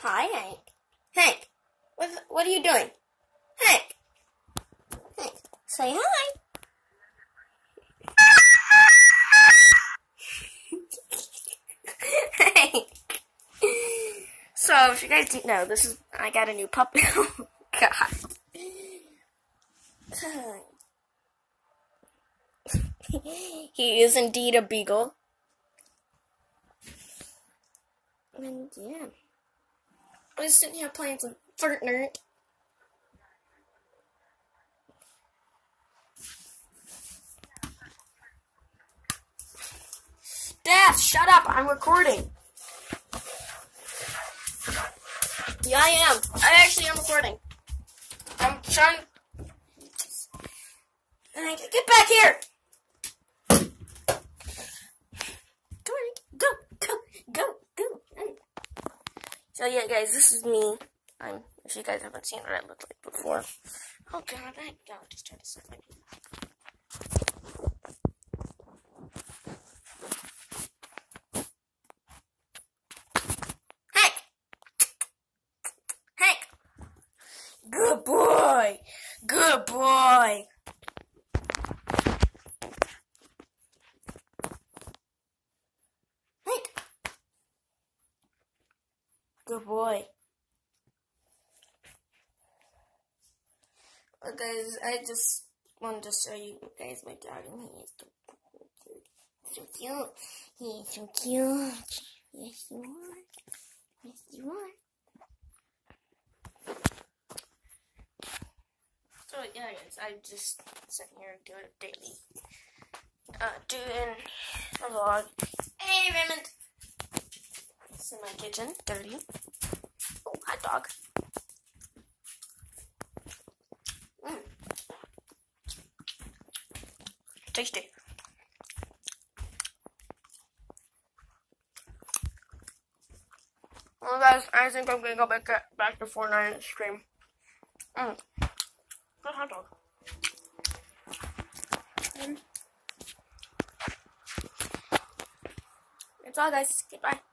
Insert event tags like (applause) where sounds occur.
Hi, Hank. Hank, what, what are you doing? Hank. Hank, say hi. Hank. So, if you guys didn't know, this is, I got a new puppy. Oh, (laughs) God. he is indeed a beagle. And yeah. I was sitting here playing some Fortnite. Dad, shut up! I'm recording. Yeah, I am. I actually am recording. I'm trying. Get back here! Go, go, go, go, go. So yeah, guys, this is me. I'm. If you guys haven't seen what I look like before. Oh god, I God, just try to set my. Hank! Good boy! Good boy! Hank! Good boy. Guys, I just wanted to show you guys my dog, and he is so cute. So cute. He is so cute. Yes, you are. Yes, you are. So yeah, guys, I'm just sitting here doing a daily, uh, doing a vlog. Hey, Raymond. It's in my kitchen, dirty. Dog. Mm. Tasty. Well, guys, I think I'm gonna go back back to Fortnite stream. Mm. Good hot dog. Mm. That's all, guys. Goodbye.